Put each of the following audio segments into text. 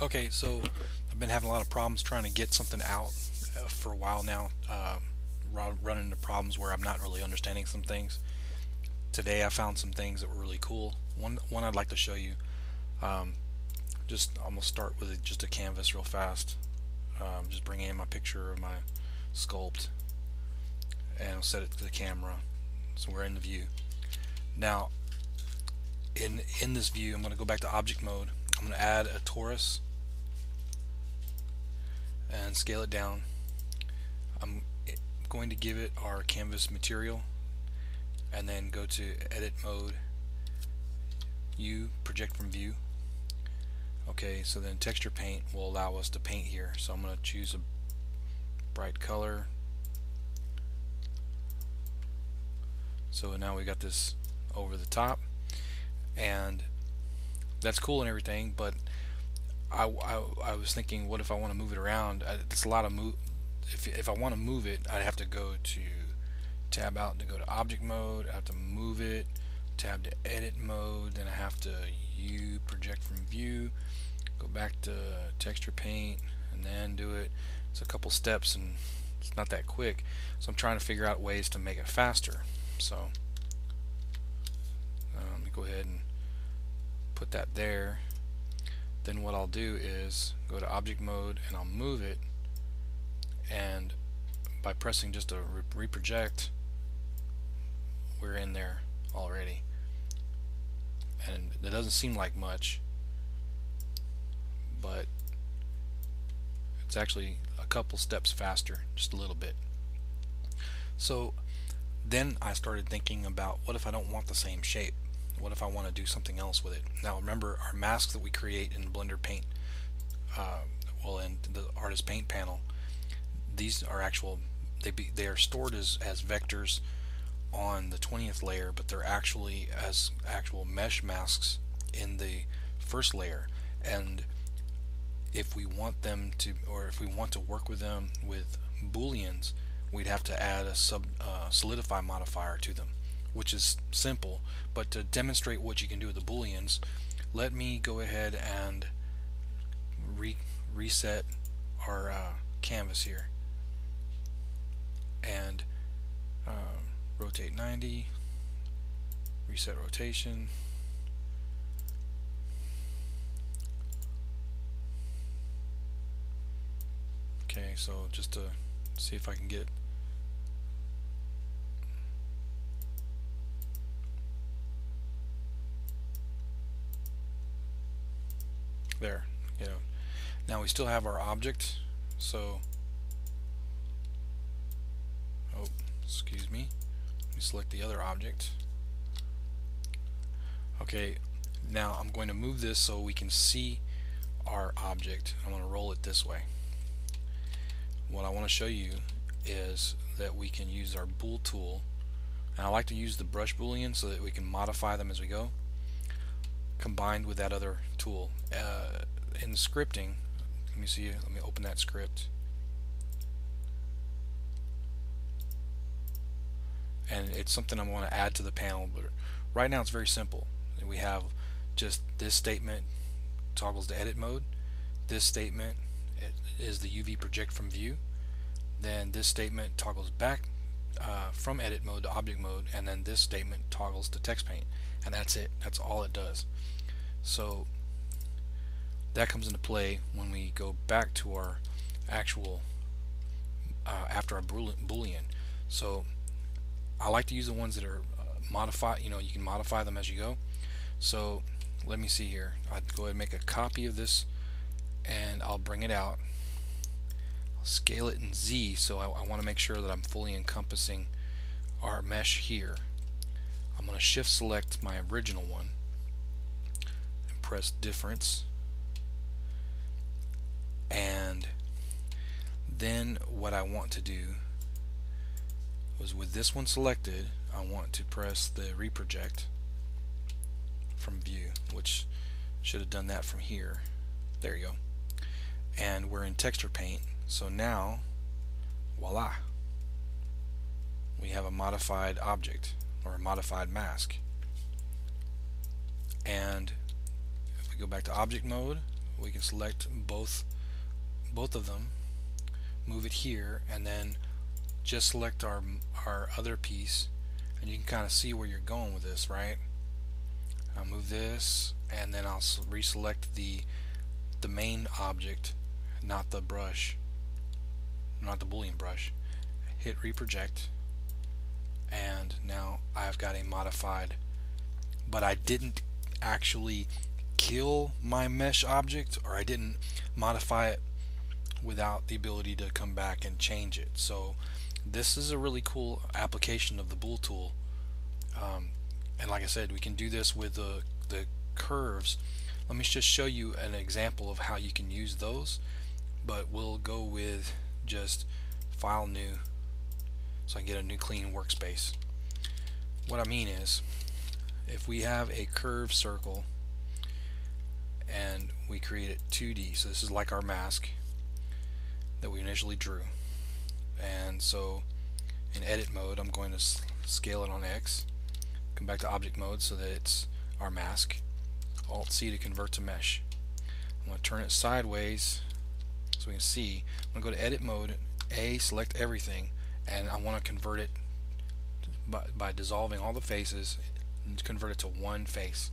Okay, so I've been having a lot of problems trying to get something out uh, for a while now. Uh, running into problems where I'm not really understanding some things. Today I found some things that were really cool. One one I'd like to show you. Um, just I'm gonna start with just a canvas real fast. Um, just bring in my picture of my sculpt and I'll set it to the camera. So we're in the view. Now in in this view I'm going to go back to object mode. I'm going to add a torus and scale it down. I'm going to give it our canvas material and then go to edit mode U project from view. Okay so then texture paint will allow us to paint here. So I'm going to choose a bright color. So now we got this over the top. And that's cool and everything but I, I, I was thinking what if I want to move it around? It's a lot of move if, if I want to move it I'd have to go to tab out to go to object mode I have to move it tab to edit mode then I have to U project from view go back to texture paint and then do it. It's a couple steps and it's not that quick. So I'm trying to figure out ways to make it faster. So uh, let me go ahead and put that there then what I'll do is go to object mode and I'll move it. And by pressing just a reproject we're in there already. And it doesn't seem like much but it's actually a couple steps faster just a little bit. So then I started thinking about what if I don't want the same shape what if I want to do something else with it? Now remember our masks that we create in Blender Paint uh, well in the artist paint panel these are actual they be they are stored as as vectors on the 20th layer but they're actually as actual mesh masks in the first layer. And if we want them to or if we want to work with them with booleans we'd have to add a sub uh, solidify modifier to them which is simple but to demonstrate what you can do with the booleans let me go ahead and re reset our uh, canvas here. And um, rotate 90 reset rotation. Okay so just to see if I can get there you know now we still have our object so oh excuse me. Let me select the other object. Okay now I'm going to move this so we can see our object. I'm going to roll it this way. What I want to show you is that we can use our bool tool and I like to use the brush boolean so that we can modify them as we go combined with that other tool. Uh, in scripting let me see. Let me open that script. And it's something I want to add to the panel but right now it's very simple. We have just this statement toggles to edit mode. This statement is the UV project from view. Then this statement toggles back uh, from edit mode to object mode and then this statement toggles to text paint. And that's it. That's all it does. So that comes into play when we go back to our actual uh, after our boolean so I like to use the ones that are uh, modified you know you can modify them as you go. So let me see here. I'd go ahead and make a copy of this and I'll bring it out. I'll scale it in Z so I, I want to make sure that I'm fully encompassing our mesh here. I'm going to shift select my original one and press difference and then what I want to do was with this one selected I want to press the reproject from view which should have done that from here. There you go. And we're in texture paint. So now voila. We have a modified object or a modified mask. And if we go back to object mode we can select both both of them move it here and then just select our our other piece and you can kind of see where you're going with this right? I'll move this and then I'll reselect the the main object not the brush not the boolean brush. Hit reproject and now I've got a modified but I didn't actually kill my mesh object or I didn't modify it without the ability to come back and change it. So this is a really cool application of the bool tool. Um, and like I said we can do this with the, the curves. Let me just show you an example of how you can use those but we'll go with just file new so I get a new clean workspace. What I mean is if we have a curved circle and we create it 2D so this is like our mask that we initially drew. And so in edit mode I'm going to scale it on X come back to object mode so that it's our mask Alt C to convert to mesh. I'm going to turn it sideways so we can see. I'm going to go to edit mode A select everything and I want to convert it by, by dissolving all the faces and convert it to one face.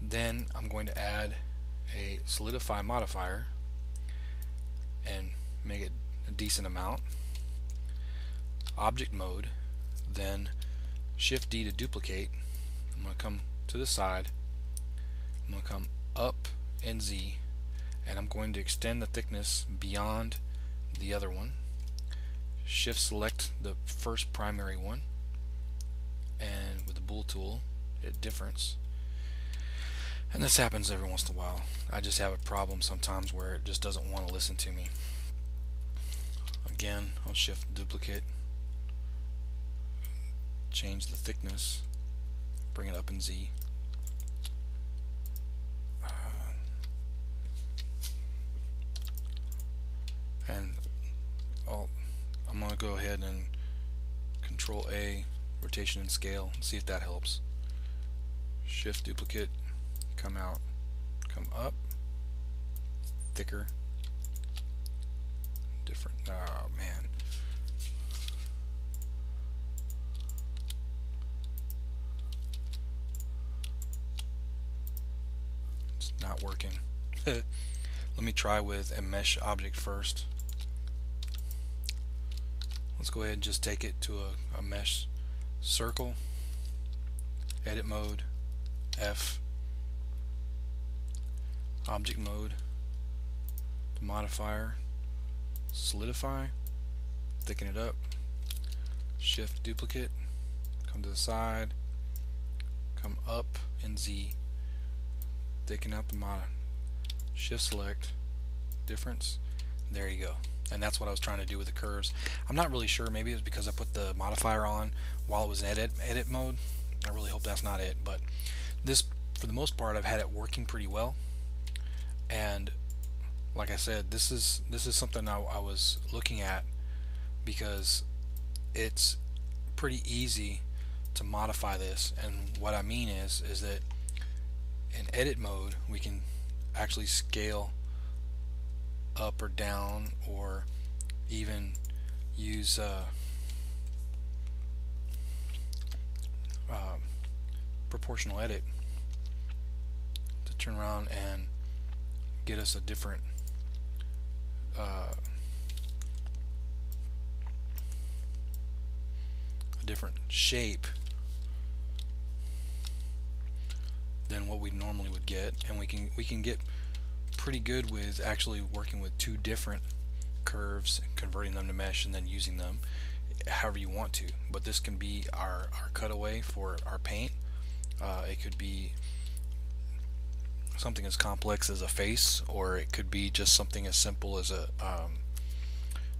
Then I'm going to add a solidify modifier make it a decent amount. Object mode then shift D to duplicate. I'm going to come to the side. I'm going to come up and Z and I'm going to extend the thickness beyond the other one. Shift select the first primary one and with the bool tool hit difference. And this happens every once in a while. I just have a problem sometimes where it just doesn't want to listen to me again. I'll shift duplicate. Change the thickness. Bring it up in Z. Uh, and I'll, I'm going to go ahead and control A rotation and scale see if that helps. Shift duplicate come out come up thicker different. Oh man. It's not working. Let me try with a mesh object first. Let's go ahead and just take it to a, a mesh circle. Edit mode. F. Object mode, the modifier, solidify, thicken it up, shift duplicate, come to the side, come up in Z, thicken out the mod, shift select, difference, there you go. And that's what I was trying to do with the curves. I'm not really sure, maybe it was because I put the modifier on while it was in edit, edit mode. I really hope that's not it, but this, for the most part, I've had it working pretty well and like I said this is this is something I, I was looking at because it's pretty easy to modify this. And what I mean is is that in edit mode we can actually scale up or down or even use uh, uh, proportional edit to turn around and get us a different uh, a different shape than what we normally would get. And we can we can get pretty good with actually working with two different curves converting them to mesh and then using them however you want to. But this can be our, our cutaway for our paint. Uh, it could be something as complex as a face or it could be just something as simple as a um,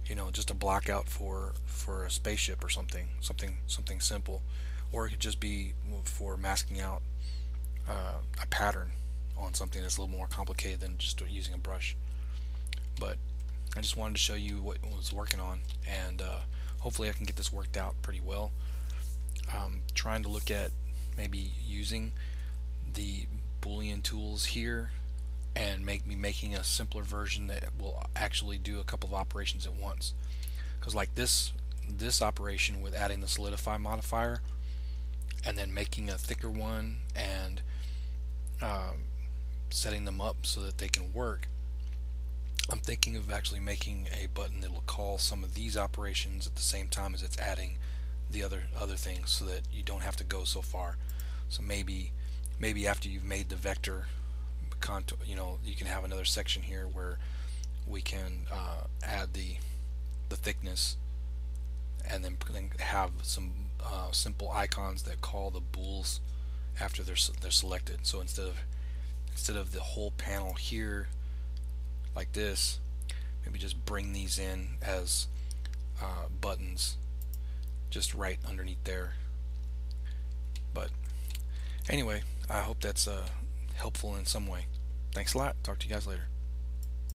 you know just a blackout for for a spaceship or something something something simple. Or it could just be for masking out uh, a pattern on something that's a little more complicated than just using a brush. But I just wanted to show you what I was working on and uh, hopefully I can get this worked out pretty well. Um, trying to look at maybe using the boolean tools here and make me making a simpler version that will actually do a couple of operations at once. Because like this this operation with adding the solidify modifier and then making a thicker one and um, setting them up so that they can work I'm thinking of actually making a button that will call some of these operations at the same time as it's adding the other other things so that you don't have to go so far. So maybe maybe after you've made the vector contour you know you can have another section here where we can uh, add the the thickness and then, have some uh, simple icons that call the bools after they're they're selected. So instead of instead of the whole panel here like this maybe just bring these in as uh, buttons just right underneath there. But anyway I hope that's uh, helpful in some way. Thanks a lot. Talk to you guys later